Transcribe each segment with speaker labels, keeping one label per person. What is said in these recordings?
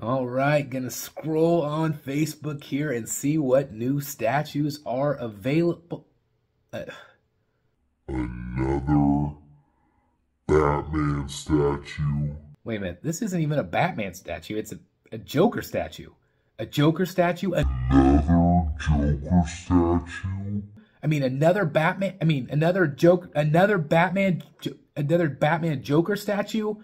Speaker 1: All right, gonna scroll on Facebook here and see what new statues are available. Uh,
Speaker 2: Another Batman statue.
Speaker 1: wait a minute, this isn't even a Batman statue. It's a, a Joker statue. A Joker statue. A,
Speaker 2: Another Joker statue.
Speaker 1: I mean, another Batman. I mean, another joke. Another Batman. Another Batman Joker statue.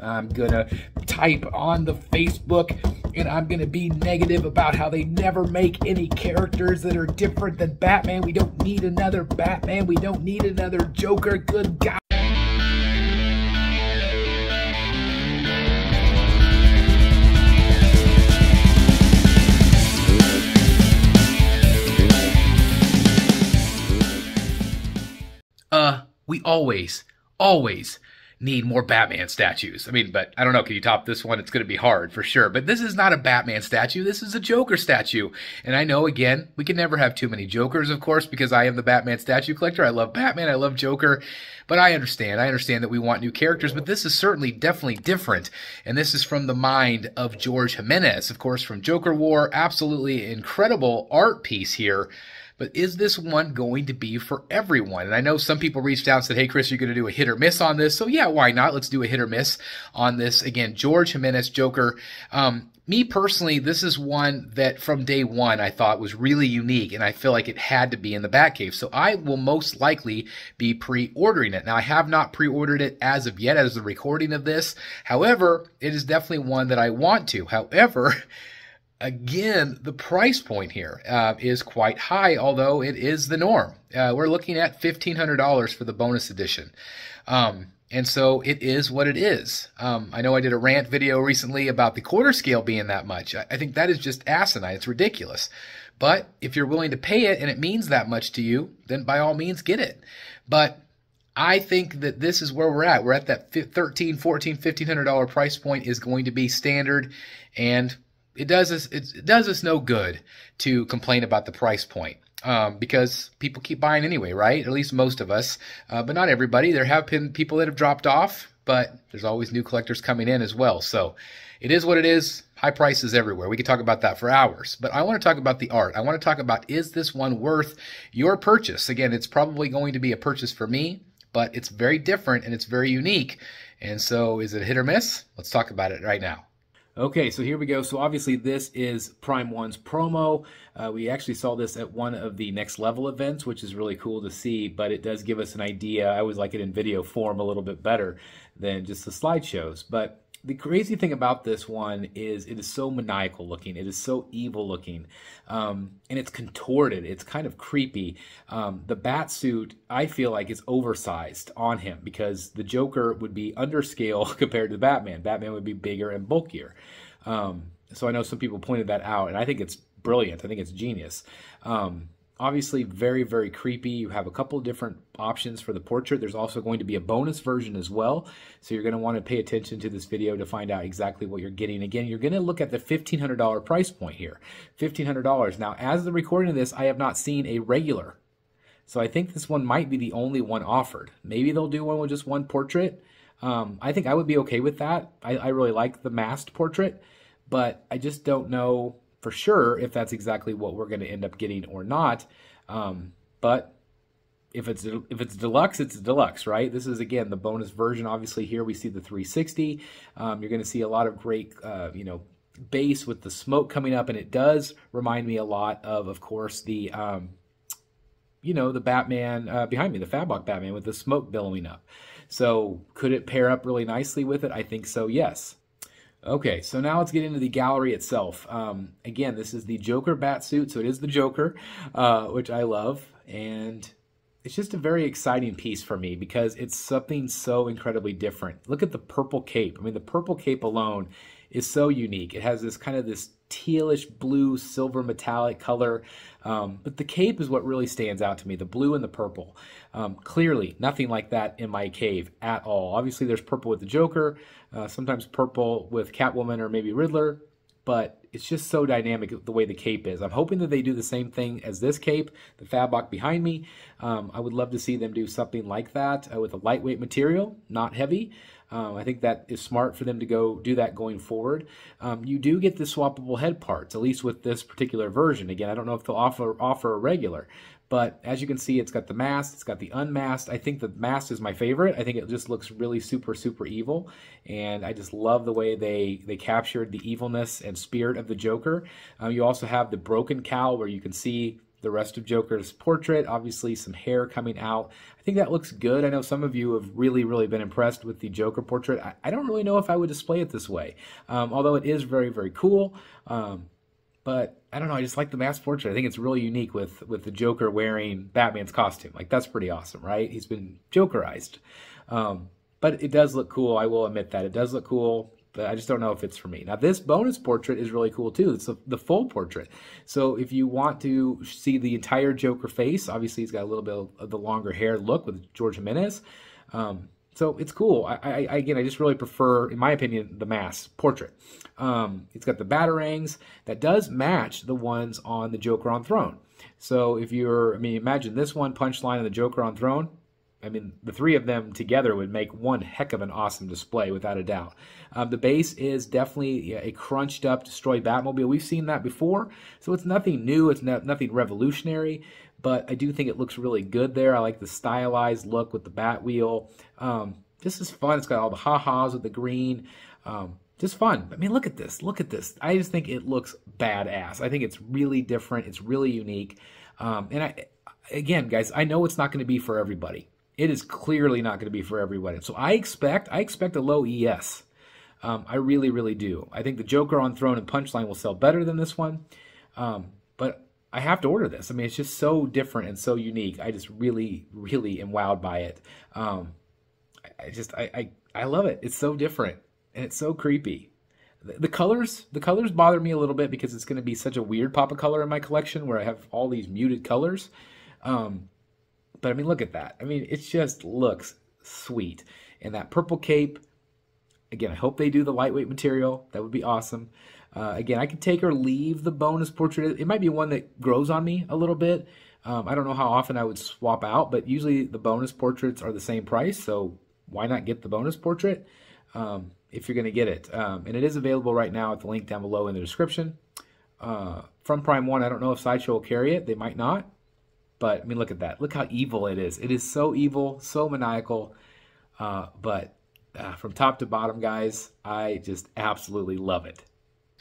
Speaker 1: I'm gonna type on the Facebook and I'm gonna be negative about how they never make any characters that are different than Batman. We don't need another Batman. We don't need another Joker. Good God. Uh, we always, always need more Batman statues. I mean, but I don't know. Can you top this one? It's going to be hard for sure. But this is not a Batman statue. This is a Joker statue. And I know, again, we can never have too many Jokers, of course, because I am the Batman statue collector. I love Batman. I love Joker. But I understand. I understand that we want new characters, but this is certainly definitely different. And this is from the mind of George Jimenez, of course, from Joker War. Absolutely incredible art piece here. But is this one going to be for everyone? And I know some people reached out and said, Hey, Chris, you're going to do a hit or miss on this. So, yeah, why not? Let's do a hit or miss on this. Again, George Jimenez Joker. Um, me personally, this is one that from day one I thought was really unique, and I feel like it had to be in the Batcave. So I will most likely be pre ordering it. Now, I have not pre ordered it as of yet, as the recording of this. However, it is definitely one that I want to. However, again, the price point here uh, is quite high, although it is the norm. Uh, we're looking at $1,500 for the bonus edition. Um, and so it is what it is. Um, I know I did a rant video recently about the quarter scale being that much. I, I think that is just asinine. It's ridiculous. But if you're willing to pay it and it means that much to you, then by all means get it. But I think that this is where we're at. We're at that 13, 14, 1500 dollar price point is going to be standard and it does us it does us no good to complain about the price point um, because people keep buying anyway, right? At least most of us, uh, but not everybody. There have been people that have dropped off, but there's always new collectors coming in as well. So it is what it is. High prices everywhere. We could talk about that for hours, but I want to talk about the art. I want to talk about is this one worth your purchase? Again, it's probably going to be a purchase for me, but it's very different and it's very unique. And so, is it a hit or miss? Let's talk about it right now. Okay, so here we go. So obviously this is Prime One's promo. Uh, we actually saw this at one of the next level events, which is really cool to see, but it does give us an idea. I always like it in video form a little bit better than just the slideshows. But the crazy thing about this one is it is so maniacal looking. It is so evil looking. Um, and it's contorted. It's kind of creepy. Um, the bat suit, I feel like, is oversized on him because the Joker would be underscale compared to Batman. Batman would be bigger and bulkier. Um, so I know some people pointed that out, and I think it's brilliant. I think it's genius. Um, obviously very very creepy. You have a couple different options for the portrait. There's also going to be a bonus version as well. So you're going to want to pay attention to this video to find out exactly what you're getting. Again you're going to look at the $1500 price point here. $1500 now as the recording of this i have not seen a regular. So i think this one might be the only one offered. Maybe they'll do one with just one portrait. Um, i think i would be okay with that. I, I really like the masked portrait but i just don't know for sure if that's exactly what we're going to end up getting or not. Um, but if it's if it's deluxe, it's deluxe, right? This is again the bonus version. Obviously, here we see the 360. Um, you're going to see a lot of great, uh, you know, base with the smoke coming up, and it does remind me a lot of, of course, the. Um, you know the Batman uh, behind me, the Fabok Batman with the smoke billowing up. So could it pair up really nicely with it? I think so. Yes. Okay, so now let's get into the gallery itself. Um, again, this is the Joker bat suit, so it is the Joker, uh, which I love, and it's just a very exciting piece for me because it's something so incredibly different. Look at the purple cape. I mean, the purple cape alone is so unique. It has this kind of this tealish blue, silver metallic color. Um, but the cape is what really stands out to me the blue and the purple. Um, clearly, nothing like that in my cave at all. Obviously, there's purple with the Joker, uh, sometimes purple with Catwoman or maybe Riddler, but it's just so dynamic the way the cape is. I'm hoping that they do the same thing as this cape, the Fabok behind me. Um, I would love to see them do something like that uh, with a lightweight material, not heavy. Um, I think that is smart for them to go do that going forward. Um, you do get the swappable head parts, at least with this particular version. Again, I don't know if they'll offer offer a regular, but as you can see, it's got the masked, it's got the unmasked. I think the masked is my favorite. I think it just looks really super, super evil. And I just love the way they, they captured the evilness and spirit of the Joker. Um, you also have the broken cowl where you can see the rest of Joker's portrait. Obviously, some hair coming out. I think that looks good. I know some of you have really, really been impressed with the Joker portrait. I, I don't really know if I would display it this way, um, although it is very, very cool. Um, but I don't know. I just like the mask portrait. I think it's really unique with with the Joker wearing Batman's costume. Like that's pretty awesome, right? He's been Jokerized. Um, but it does look cool. I will admit that it does look cool. But I just don't know if it's for me. Now this bonus portrait is really cool too. It's a, the full portrait. So if you want to see the entire Joker face, obviously he's got a little bit of the longer hair look with George Jimenez. Um, so it's cool. I, I, again, I just really prefer, in my opinion, the mass portrait. Um, it's got the batarangs that does match the ones on the Joker on Throne. So if you're, I mean, imagine this one punchline of the Joker on Throne. I mean, the three of them together would make one heck of an awesome display, without a doubt. Um, the base is definitely a crunched up, destroyed Batmobile. We've seen that before, so it's nothing new. It's no, nothing revolutionary but I do think it looks really good there. I like the stylized look with the bat wheel. Um, this is fun. It's got all the ha-has with the green. Um, just fun. I mean, look at this. Look at this. I just think it looks badass. I think it's really different. It's really unique. Um, and I, again, guys, I know it's not going to be for everybody. It is clearly not going to be for everybody. So I expect, I expect a low ES. Um, I really, really do. I think the Joker on Throne and Punchline will sell better than this one. Um, but I have to order this. I mean, it's just so different and so unique. I just really, really am wowed by it. Um, I just, I, I, I love it. It's so different and it's so creepy. The, the colors, the colors bother me a little bit because it's going to be such a weird pop of color in my collection where I have all these muted colors. Um, but I mean, look at that. I mean, it just looks sweet. And that purple cape, again, I hope they do the lightweight material. That would be awesome. Uh, again, I could take or leave the bonus portrait. It might be one that grows on me a little bit. Um, I don't know how often I would swap out, but usually the bonus portraits are the same price, so why not get the bonus portrait um, if you're going to get it? Um, and it is available right now at the link down below in the description. Uh, from Prime 1, I don't know if Sideshow will carry it. They might not. But, I mean, look at that. Look how evil it is. It is so evil, so maniacal. Uh, but uh, from top to bottom, guys, I just absolutely love it.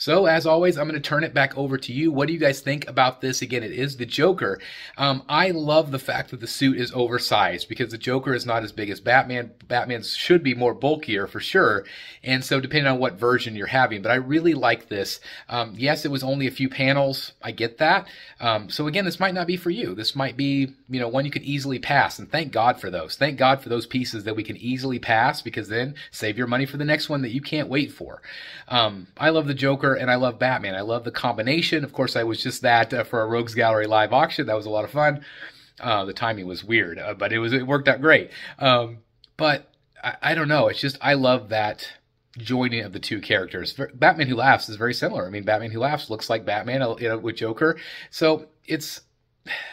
Speaker 1: So, as always, I'm going to turn it back over to you. What do you guys think about this? Again, it is the Joker. Um, I love the fact that the suit is oversized because the Joker is not as big as Batman. Batman should be more bulkier for sure. And so, depending on what version you're having, but I really like this. Um, yes, it was only a few panels. I get that. Um, so, again, this might not be for you. This might be, you know, one you could easily pass. And thank God for those. Thank God for those pieces that we can easily pass because then save your money for the next one that you can't wait for. Um, I love the Joker and I love Batman. I love the combination. Of course, I was just that uh, for a Rogues Gallery live auction. That was a lot of fun. Uh, the timing was weird, uh, but it was it worked out great. Um, but I, I, don't know. It's just I love that joining of the two characters. Batman Who Laughs is very similar. I mean, Batman Who Laughs looks like Batman you know, with Joker, so it's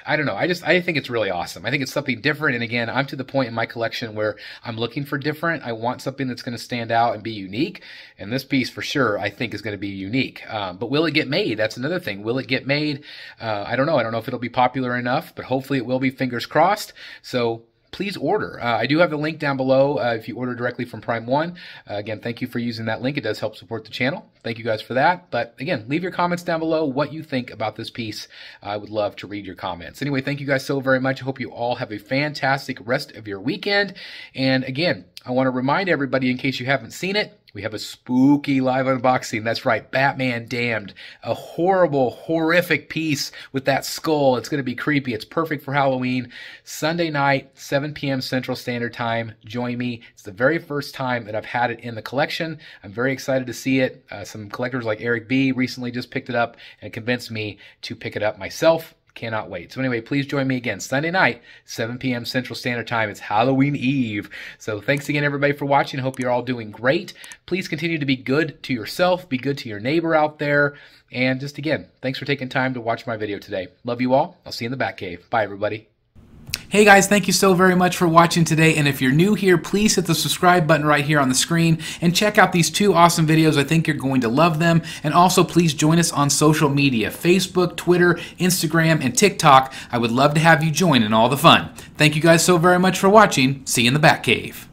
Speaker 1: I don't know. I just I think it's really awesome. I think it's something different. And again, I'm to the point in my collection where I'm looking for different. I want something that's going to stand out and be unique. And this piece for sure, I think is going to be unique. Um, but will it get made? That's another thing. Will it get made? Uh, I don't know. I don't know if it'll be popular enough, but hopefully it will be. Fingers crossed. So please order. Uh, I do have the link down below uh, if you order directly from Prime One. Uh, again, thank you for using that link. It does help support the channel. Thank you guys for that. But again, leave your comments down below what you think about this piece. I would love to read your comments. Anyway, thank you guys so very much. I hope you all have a fantastic rest of your weekend. And again, I want to remind everybody, in case you haven't seen it, we have a spooky live unboxing. That's right, Batman Damned. A horrible, horrific piece with that skull. It's going to be creepy. It's perfect for Halloween. Sunday night, 7 p.m. Central Standard Time. Join me. It's the very first time that I've had it in the collection. I'm very excited to see it. Uh, some collectors like Eric B. recently just picked it up and convinced me to pick it up myself. Cannot wait. So anyway, please join me again Sunday night, 7 p.m. Central Standard Time. It's Halloween Eve. So thanks again, everybody, for watching. Hope you're all doing great. Please continue to be good to yourself, be good to your neighbor out there. And just again, thanks for taking time to watch my video today. Love you all. I'll see you in the Batcave. Bye, everybody. Hey guys, thank you so very much for watching today. And if you're new here, please hit the subscribe button right here on the screen and check out these two awesome videos. I think you're going to love them. And also, please join us on social media Facebook, Twitter, Instagram, and TikTok. I would love to have you join in all the fun. Thank you guys so very much for watching. See you in the Batcave.